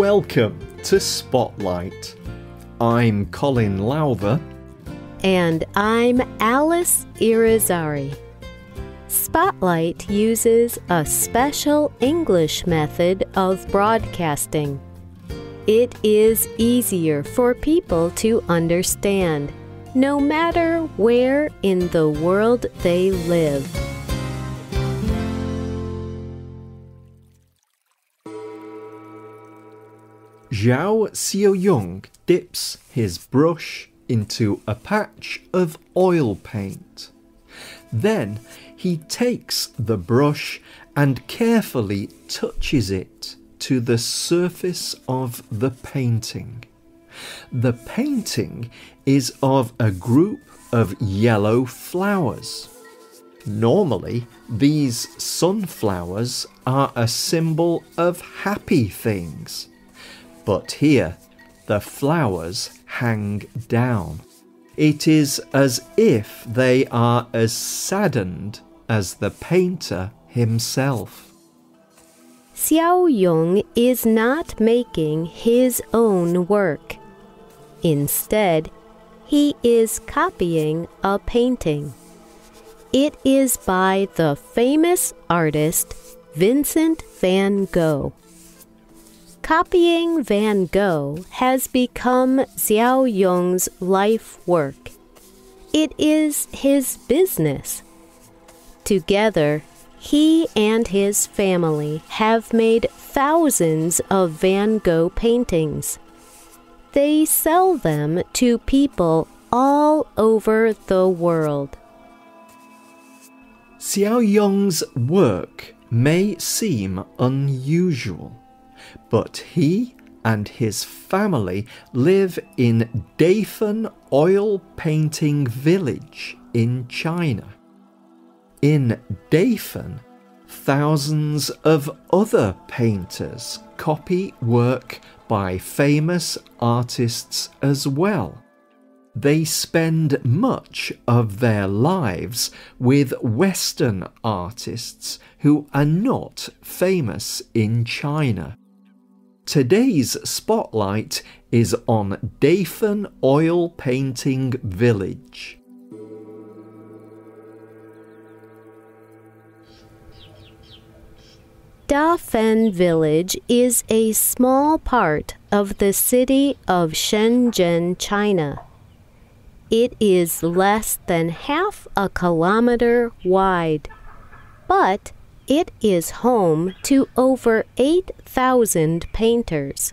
Welcome to Spotlight. I'm Colin Lowther. And I'm Alice Irizarry. Spotlight uses a special English method of broadcasting. It is easier for people to understand, no matter where in the world they live. Zhao Xiaoyong dips his brush into a patch of oil paint. Then he takes the brush and carefully touches it to the surface of the painting. The painting is of a group of yellow flowers. Normally, these sunflowers are a symbol of happy things. But here, the flowers hang down. It is as if they are as saddened as the painter himself. Xiao Yong is not making his own work. Instead, he is copying a painting. It is by the famous artist Vincent van Gogh. Copying Van Gogh has become Xiao Yong's life work. It is his business. Together, he and his family have made thousands of Van Gogh paintings. They sell them to people all over the world. Xiao Yong's work may seem unusual but he and his family live in Dafen Oil Painting Village in China. In Dafen, thousands of other painters copy work by famous artists as well. They spend much of their lives with Western artists who are not famous in China. Today's spotlight is on Dafen Oil Painting Village. Dafen Village is a small part of the city of Shenzhen, China. It is less than half a kilometer wide, but it is home to over 8,000 painters.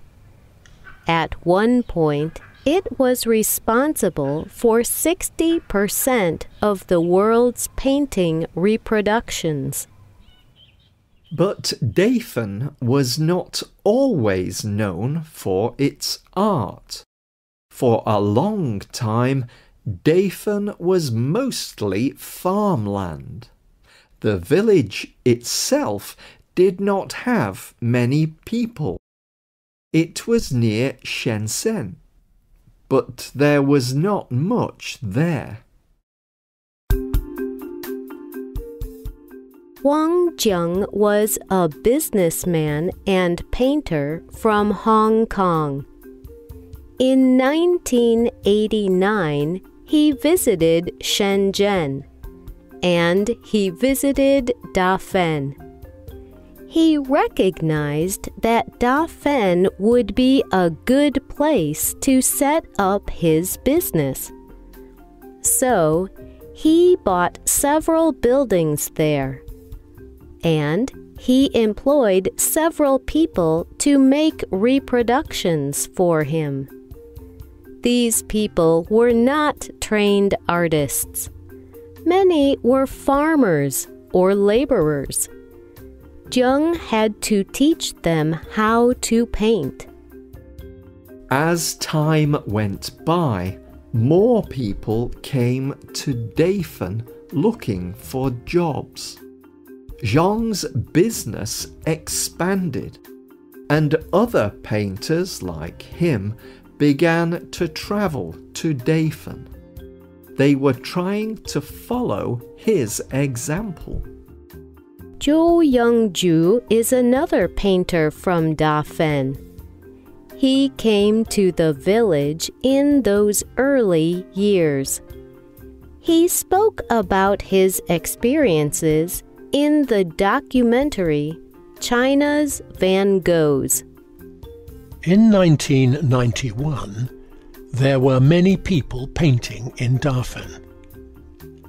At one point, it was responsible for 60% of the world's painting reproductions. But Dafen was not always known for its art. For a long time, Dafen was mostly farmland. The village itself did not have many people. It was near Shenzhen, but there was not much there. Wang Jiang was a businessman and painter from Hong Kong. In 1989, he visited Shenzhen and he visited Dafen. He recognized that Dafen would be a good place to set up his business. So, he bought several buildings there. And he employed several people to make reproductions for him. These people were not trained artists. Many were farmers or laborers. Jiang had to teach them how to paint. As time went by, more people came to Dafen looking for jobs. Zhang's business expanded, and other painters like him began to travel to Dafen. They were trying to follow his example. Zhou Yongju is another painter from Dafen. he came to the village in those early years. He spoke about his experiences in the documentary China's Van Goghs. In 1991, there were many people painting in Dafen.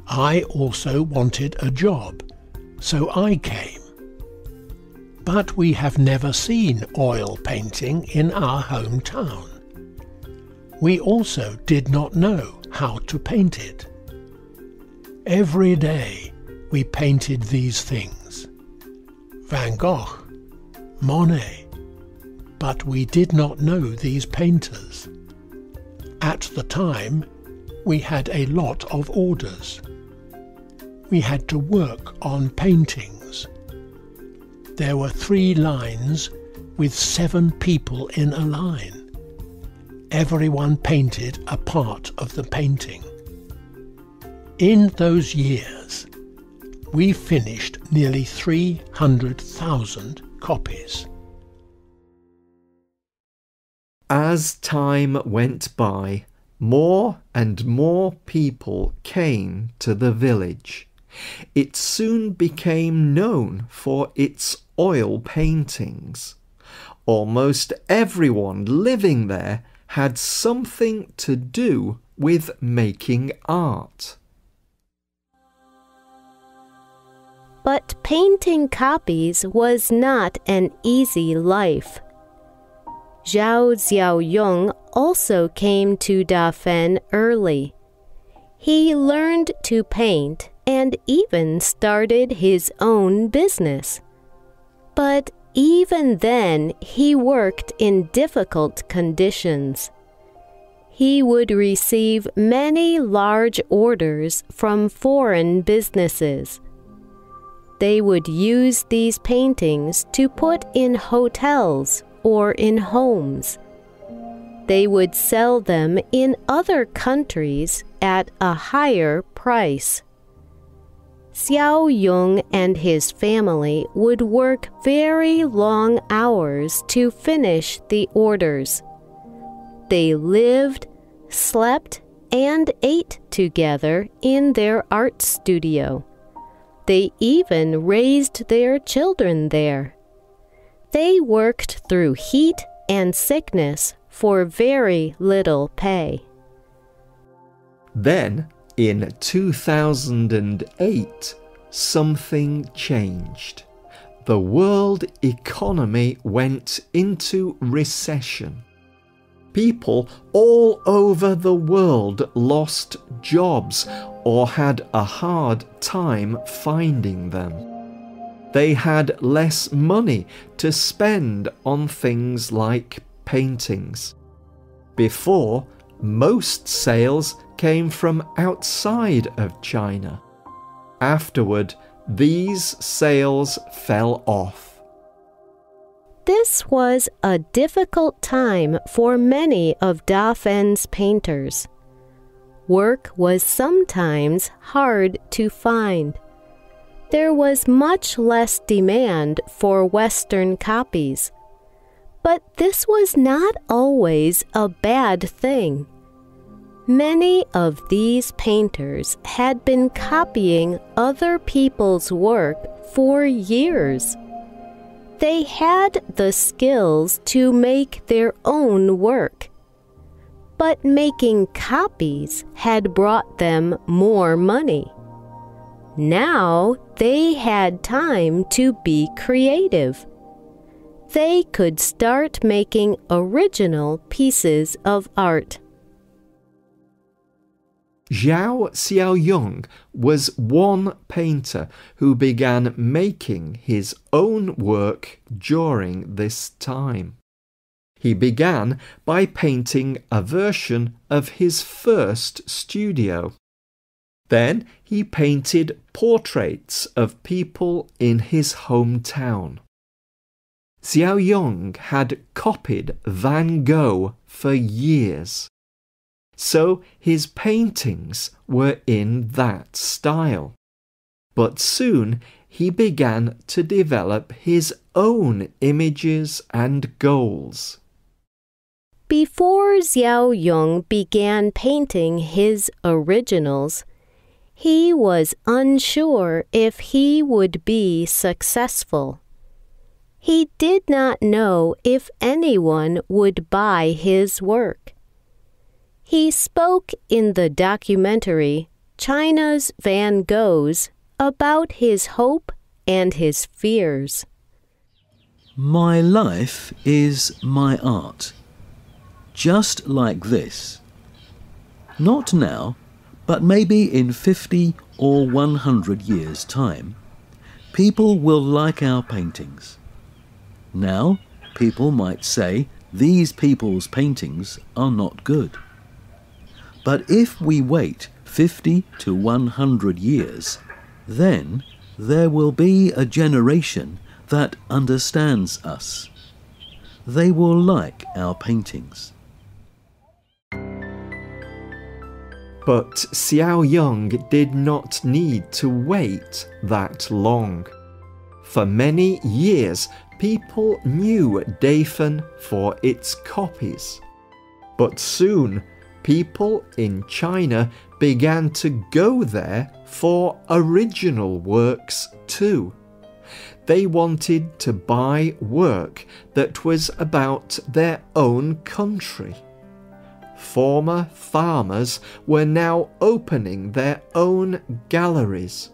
I also wanted a job, so I came. But we have never seen oil painting in our hometown. We also did not know how to paint it. Every day we painted these things Van Gogh, Monet, but we did not know these painters. At the time, we had a lot of orders. We had to work on paintings. There were three lines with seven people in a line. Everyone painted a part of the painting. In those years, we finished nearly 300,000 copies. As time went by, more and more people came to the village. It soon became known for its oil paintings. Almost everyone living there had something to do with making art. But painting copies was not an easy life. Zhao Xiaoyong also came to Dafen early. He learned to paint and even started his own business. But even then, he worked in difficult conditions. He would receive many large orders from foreign businesses. They would use these paintings to put in hotels or in homes. They would sell them in other countries at a higher price. Xiao Yong and his family would work very long hours to finish the orders. They lived, slept, and ate together in their art studio. They even raised their children there. They worked through heat and sickness for very little pay. Then, in 2008, something changed. The world economy went into recession. People all over the world lost jobs or had a hard time finding them they had less money to spend on things like paintings. Before, most sales came from outside of China. Afterward, these sales fell off. This was a difficult time for many of Dafen's painters. Work was sometimes hard to find there was much less demand for Western copies. But this was not always a bad thing. Many of these painters had been copying other people's work for years. They had the skills to make their own work. But making copies had brought them more money. Now they had time to be creative. They could start making original pieces of art. Zhao Xiaoyong was one painter who began making his own work during this time. He began by painting a version of his first studio. Then he painted portraits of people in his hometown. Xiao Yong had copied Van Gogh for years. So his paintings were in that style. But soon he began to develop his own images and goals. Before Xiao Yong began painting his originals, he was unsure if he would be successful. He did not know if anyone would buy his work. He spoke in the documentary China's Van Goghs about his hope and his fears. My life is my art. Just like this. Not now, but maybe in 50 or 100 years' time, people will like our paintings. Now, people might say these people's paintings are not good. But if we wait 50 to 100 years, then there will be a generation that understands us. They will like our paintings. But Xiao Yong did not need to wait that long. For many years, people knew Dafen for its copies. But soon, people in China began to go there for original works too. They wanted to buy work that was about their own country. Former farmers were now opening their own galleries.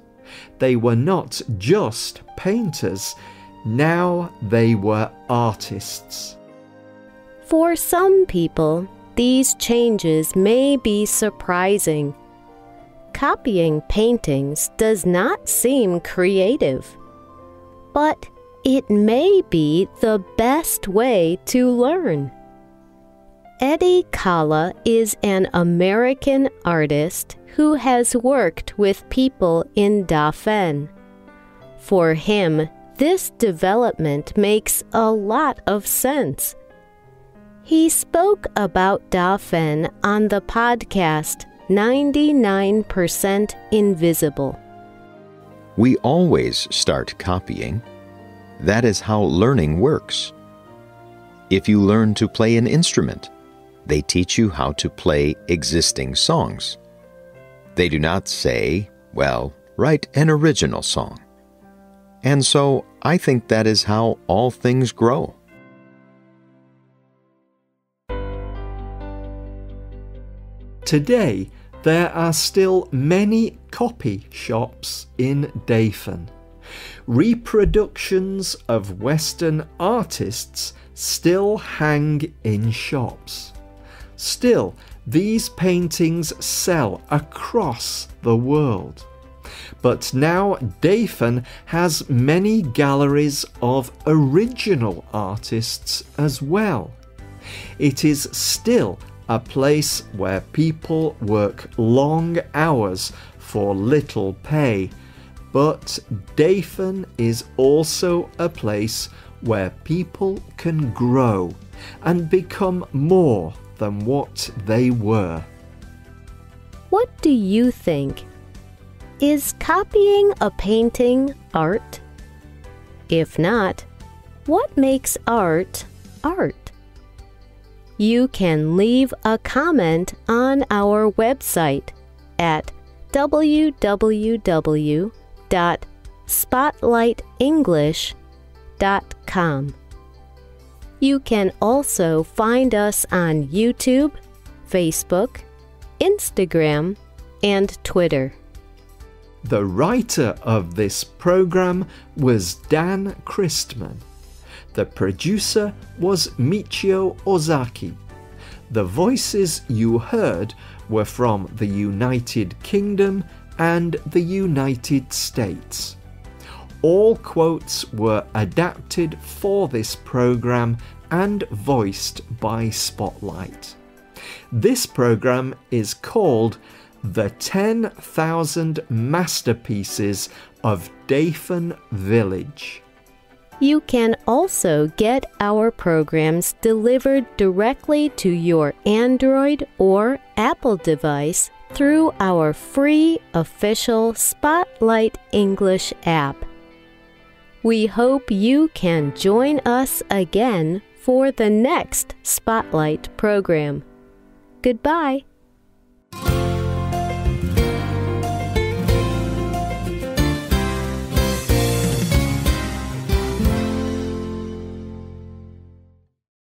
They were not just painters, now they were artists. For some people, these changes may be surprising. Copying paintings does not seem creative, but it may be the best way to learn. Eddie Kala is an American artist who has worked with people in Dafen. For him, this development makes a lot of sense. He spoke about Dafen on the podcast 99% Invisible. We always start copying. That is how learning works. If you learn to play an instrument, they teach you how to play existing songs. They do not say, well, write an original song. And so I think that is how all things grow. Today, there are still many copy shops in Dafen. Reproductions of Western artists still hang in shops. Still, these paintings sell across the world. But now Dafen has many galleries of original artists as well. It is still a place where people work long hours for little pay, but Dafen is also a place where people can grow and become more than what they were. What do you think? Is copying a painting art? If not, what makes art art? You can leave a comment on our website at www.spotlightenglish.com. You can also find us on YouTube, Facebook, Instagram, and Twitter. The writer of this program was Dan Christman. The producer was Michio Ozaki. The voices you heard were from the United Kingdom and the United States. All quotes were adapted for this program and voiced by Spotlight. This program is called The 10,000 Masterpieces of Dafen Village. You can also get our programs delivered directly to your Android or Apple device through our free official Spotlight English app. We hope you can join us again for the next Spotlight program. Goodbye.